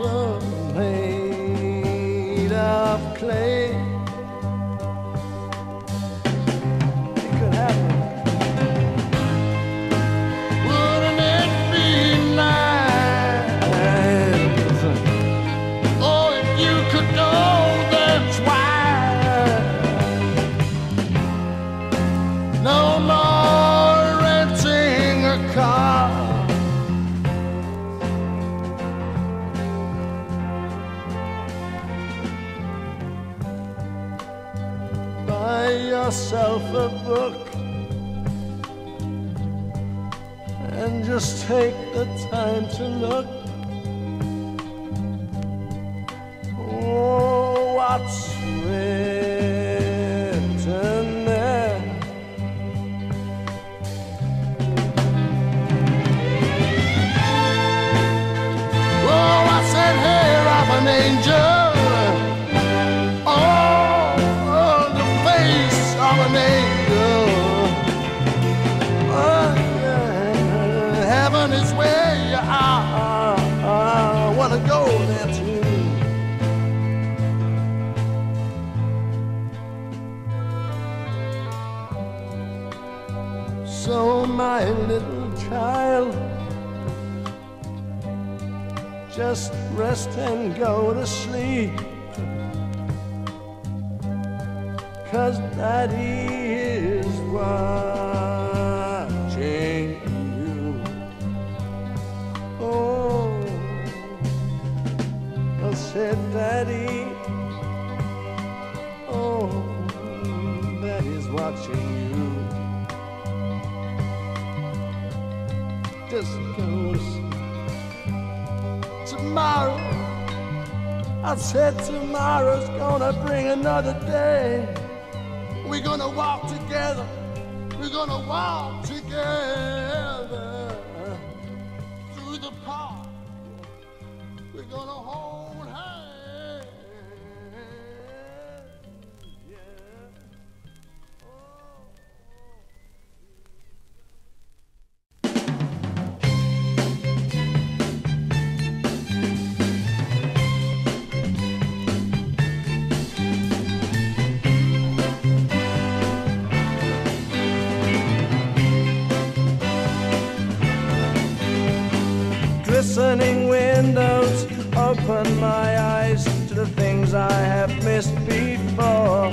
people made of clay. yourself a book and just take the time to look. Oh, what's written there? Oh, what's in here of an angel? and go to sleep. Cause daddy I said tomorrow's gonna bring another day. We're gonna walk together. We're gonna walk together through the park. We're gonna hold. Open my eyes to the things I have missed before.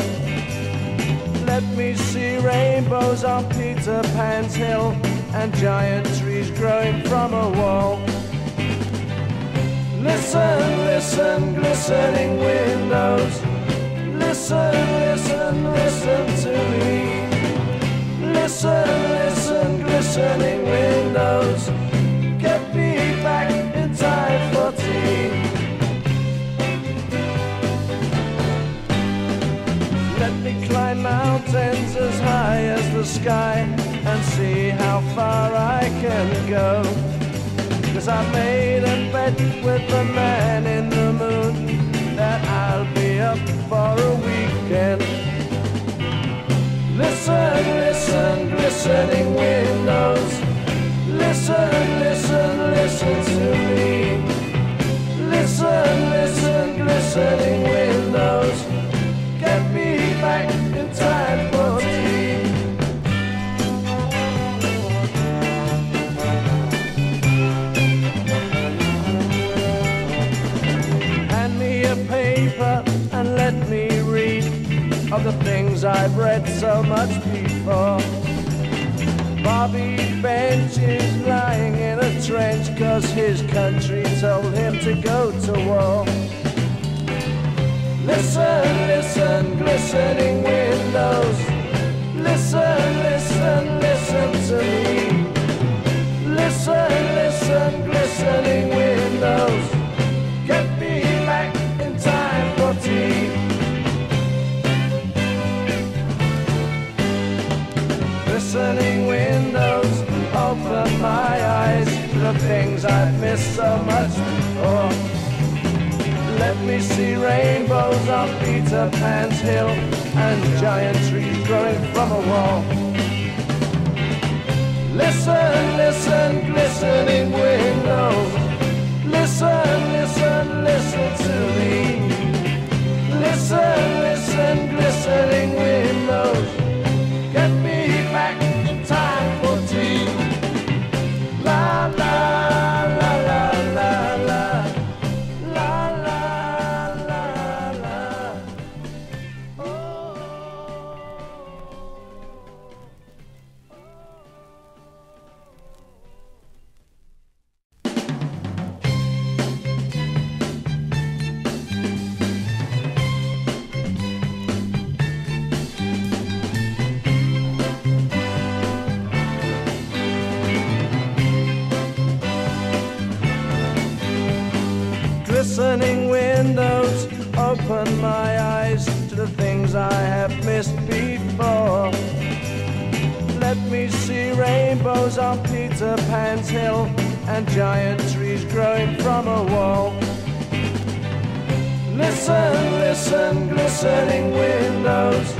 Let me see rainbows on Peter Pan's hill and giant trees growing from a wall. Listen, listen, glistening windows. Listen, listen, listen to me. Listen, listen, sky and see how far I can go. Cause I've made a bet with the man in the moon that I'll be up for a weekend. Listen, listen, glistening windows. Listen, listen, listen to me. Listen, listen, glistening windows. The things I've read so much before. Bobby Bench is lying in a trench cause his country told him to go to war. Listen, listen, glistening windows. Listen, listen, listen to me. Listen, listen, glistening windows. I've missed so much before. Let me see rainbows on Peter Pan's hill and giant trees growing from a wall. Listen, listen, glistening windows. Listen, listen, listen to me. Listen, listen, glistening windows. Listen, listen, glistening windows.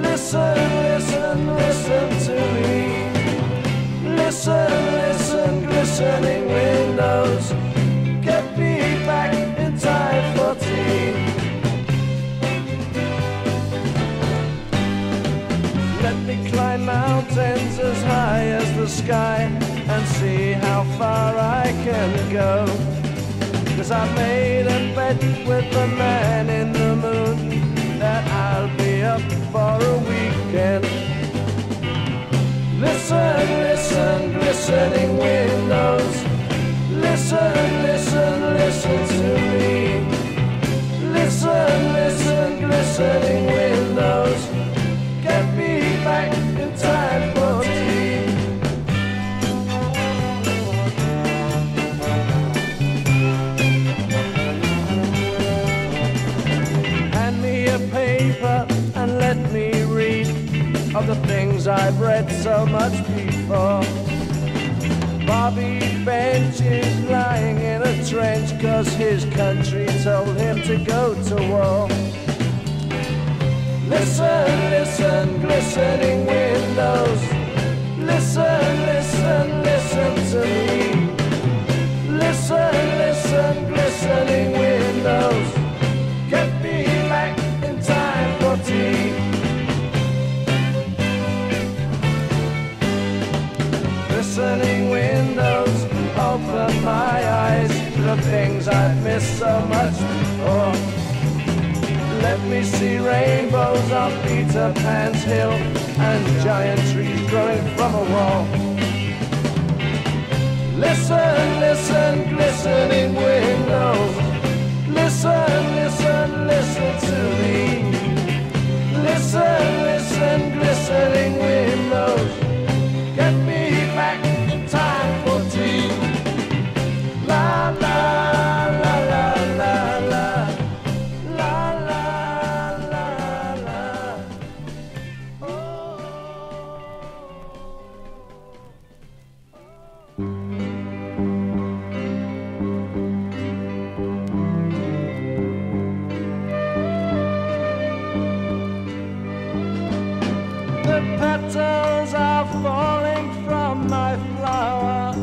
Listen, listen, listen to me. Listen, listen, glistening windows. Get me back in time for tea. Let me climb mountains as high as the sky and see how far I can go. Cause I made a bet with the man in the moon that I'll be up for a weekend. Listen, listen, glistening windows. Listen, listen, listen to me. Listen, listen, glistening windows. Get me back in time of the things I've read so much before. Bobby Bench is lying in a trench cause his country told him to go to war. Listen, listen, glistening windows. Listen, of things I've missed so much before. Let me see rainbows on Peter Pan's hill and giant trees growing from a wall. Listen, listen, glistening windows. Listen, listen, listen to me. Listen, listen, glistening windows. Get me back in time for tea. Petals are falling from my flower.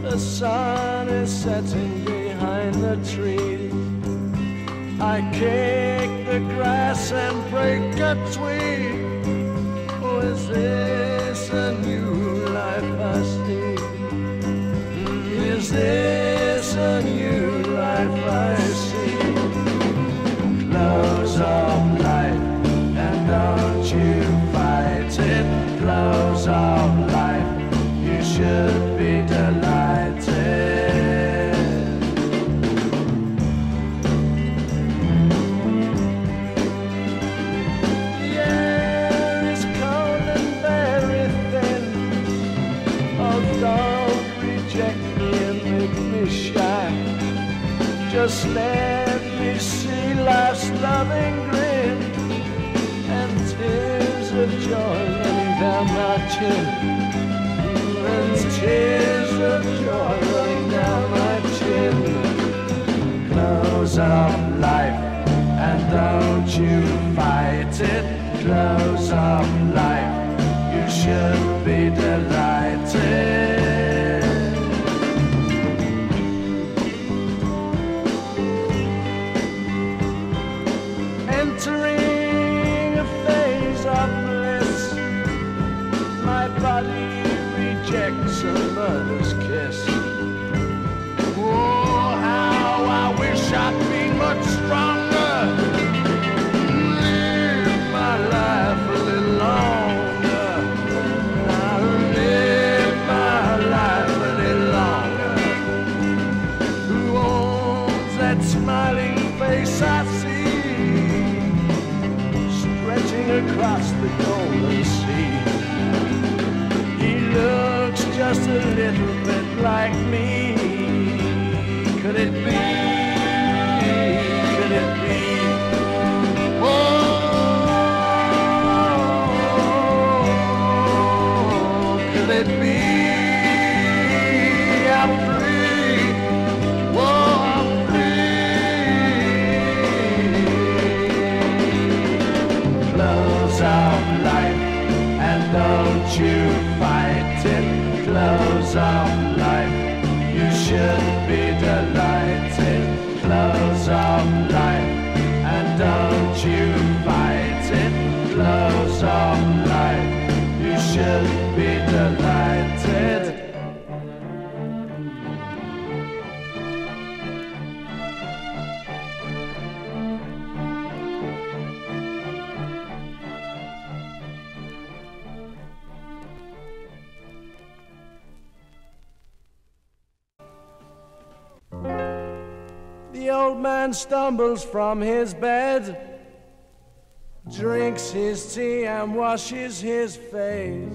The sun is setting behind the trees. I kick reject me and make me shy. Just let me see life's loving grin and tears of joy running down my chin. And tears of joy running down my chin. Close up life, and don't you fight it. Close up life, you should be delighted. That smiling face I see? Stretching across the golden sea. He looks just a little bit like me. Could it be? Man stumbles from his bed, drinks his tea and washes his face.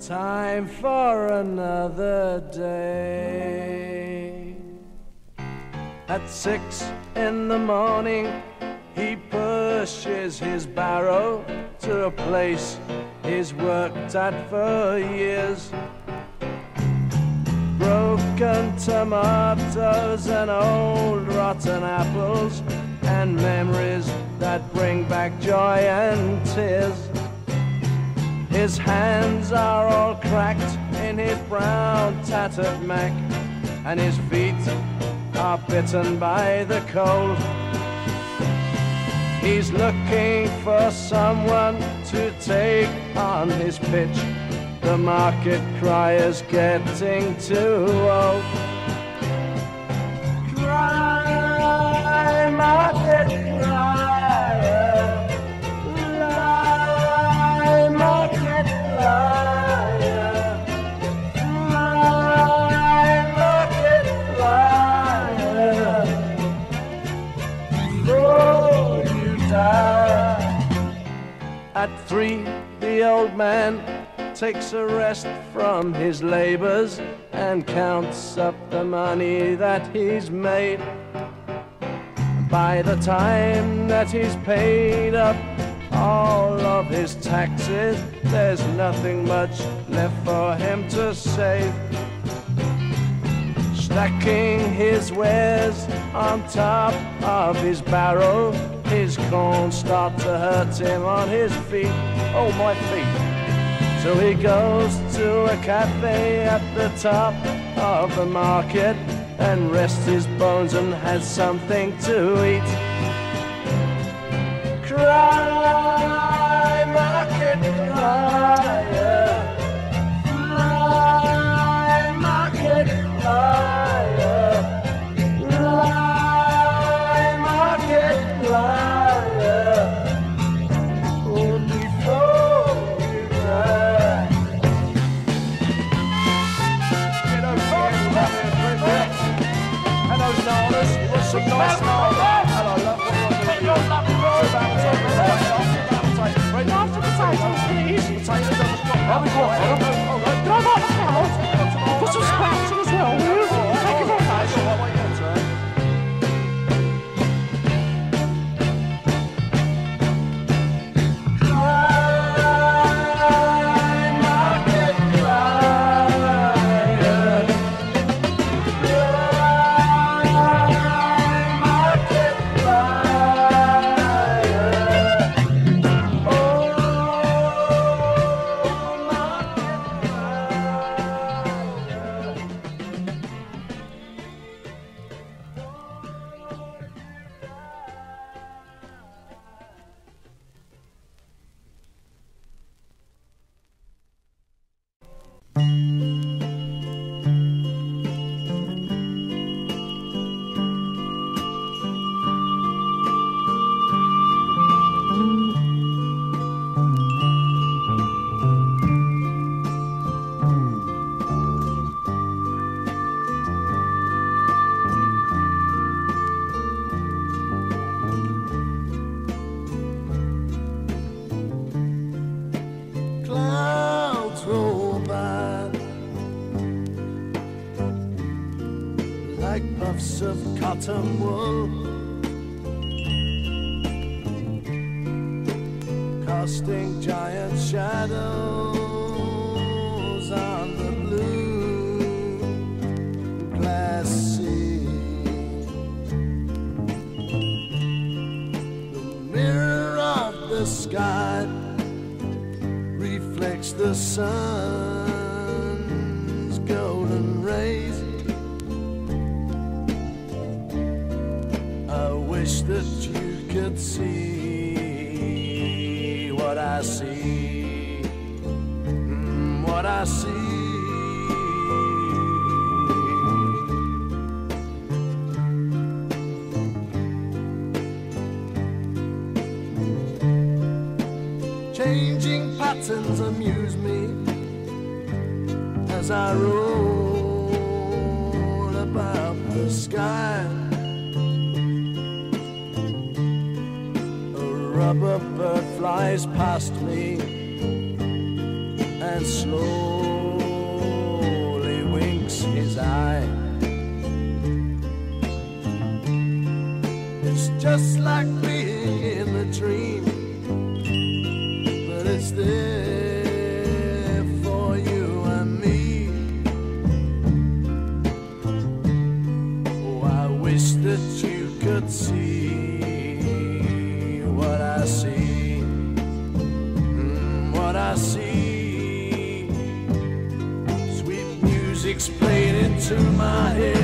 Time for another day. At six in the morning, he pushes his barrow to a place he's worked at for years broken tomatoes and old rotten apples and memories that bring back joy and tears. His hands are all cracked in his brown tattered mac, and his feet are bitten by the cold. He's looking for someone to take on his pitch The market cry is getting too old. Cry, market. Lie, market. At three, the old man takes a rest from his labors and counts up the money that he's made. By the time that he's paid up all of his taxes, there's nothing much left for him to save. Stacking his wares on top of his barrow, his corn start to hurt him on his feet. Oh, my feet. So he goes to a cafe at the top of the market and rests his bones and has something to eat. Cry, market crier. Have a go. All like puffs of cotton wool, casting giant shadows on the blue glass sea. The mirror of the sky reflects the sun's I roll about the sky. A rubber bird flies past me and slowly winks his eye. It's just like into my head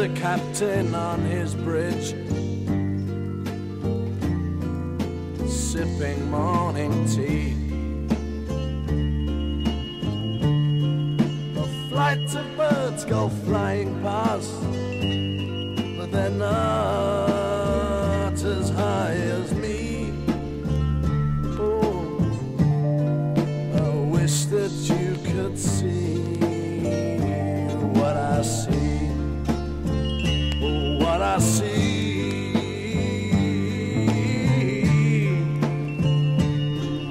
the captain on his bridge. I see.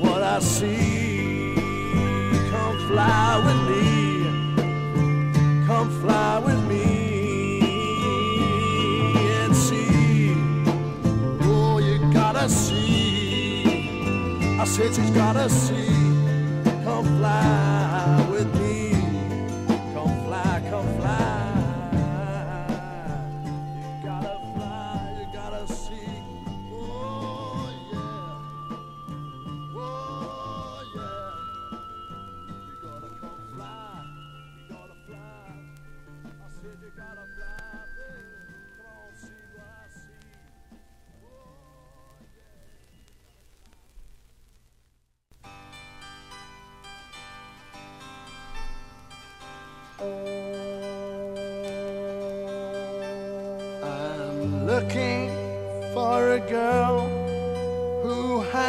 What I see. Come fly with me. Come fly with me. And see. Oh, you gotta see. I said you gotta see.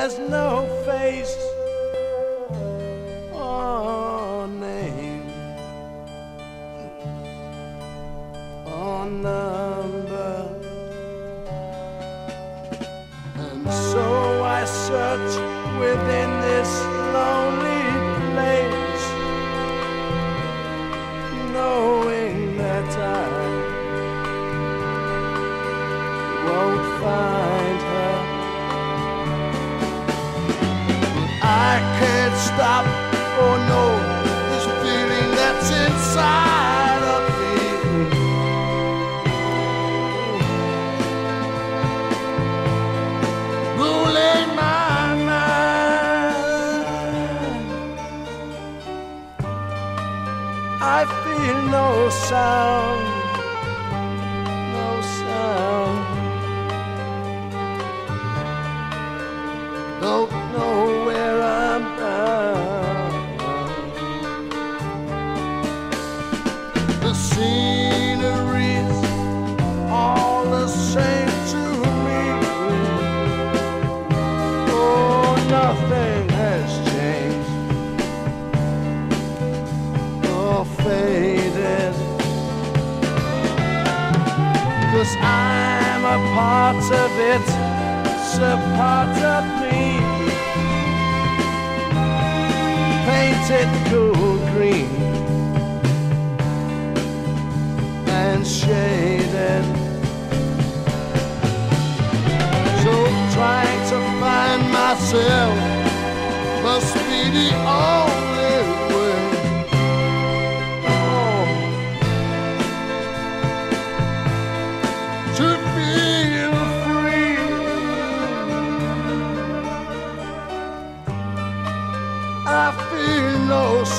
has no face.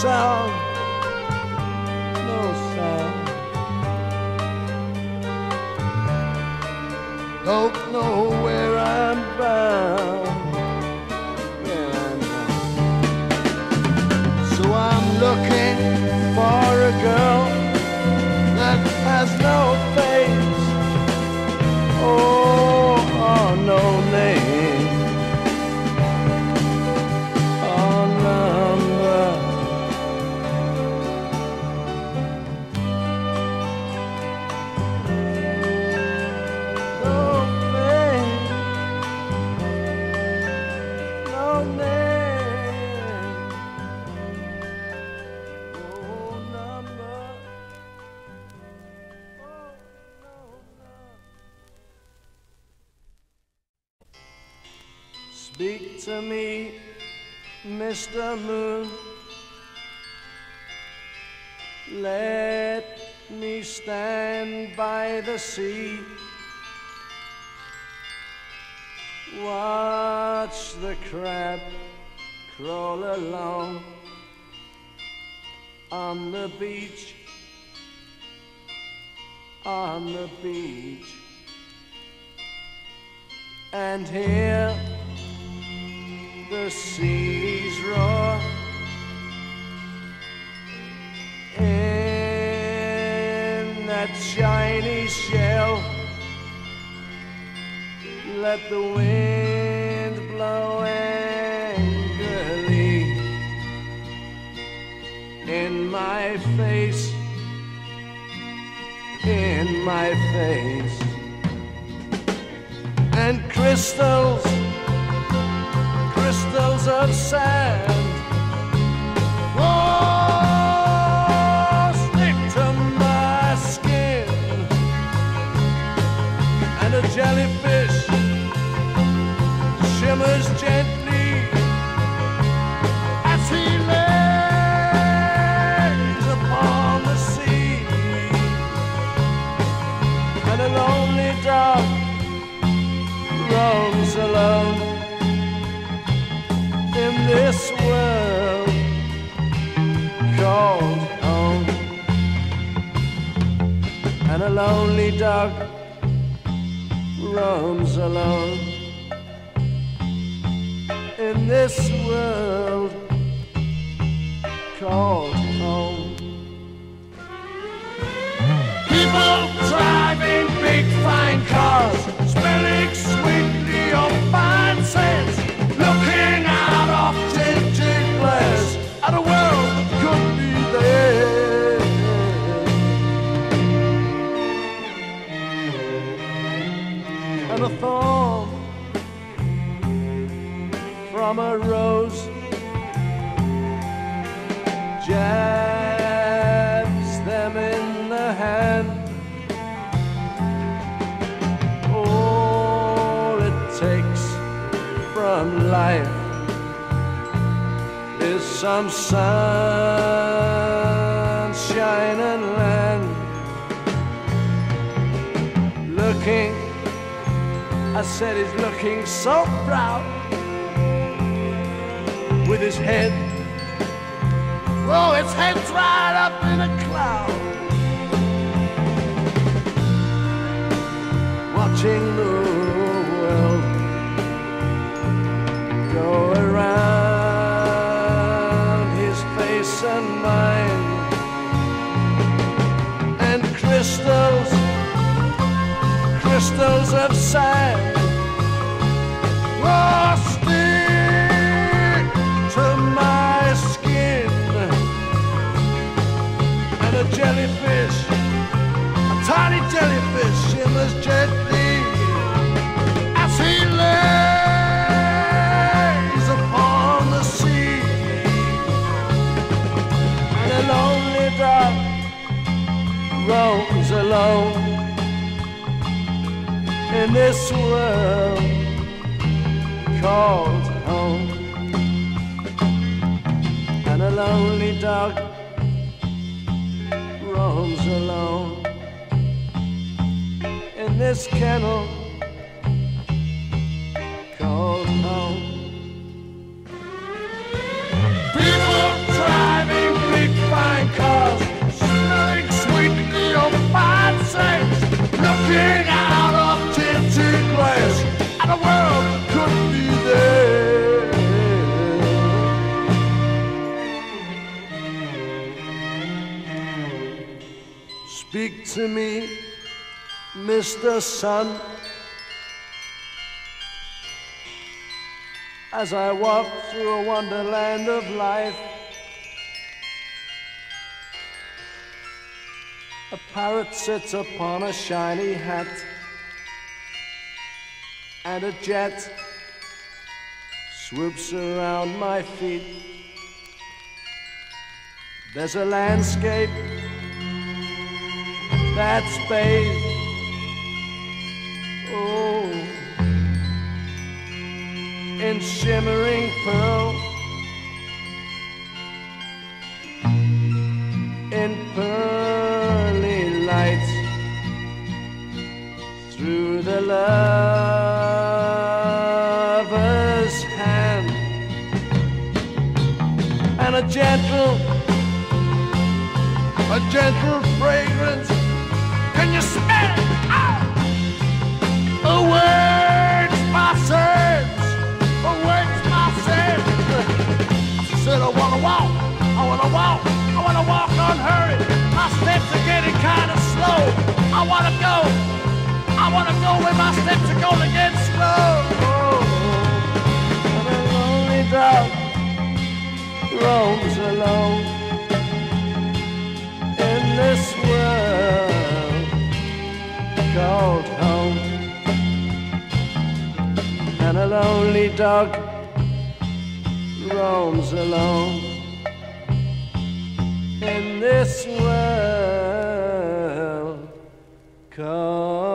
sound me stand by the sea. Watch the crab crawl along on the beach, on the beach. And hear the seas roar. That shiny shell. Let the wind blow angrily in my face, in my face, and crystals, crystals of sand. And a jellyfish shimmers gently as he lays upon the sea, and a lonely dog roams alone in this world called home, and a lonely dog roams alone in this world called home. People driving big fine cars, smelling sweetly of fine scents, Thorn from a rose jabs them in the hand. All it takes from life is some sunshine I said he's looking so proud with his head. Oh, his head's right up in a cloud. Watching the world go around his face and mine. And crystals, crystals of sand. Oh, Speak to me, Mr. Sun, as I walk through a wonderland of life. A parrot sits upon a shiny hat, and a jet swoops around my feet. There's a landscape that's space. Oh, in shimmering pearl, in pearly light, through the lover's hand, and a gentle, a gentle fragrance Can you smell it? Oh! My my said I wanna walk. I wanna walk. I wanna walk. My steps are getting kind of slow. I wanna go. I wanna go my steps are gonna a lonely dog roams alone in this called home. And a lonely dog roams alone in this world called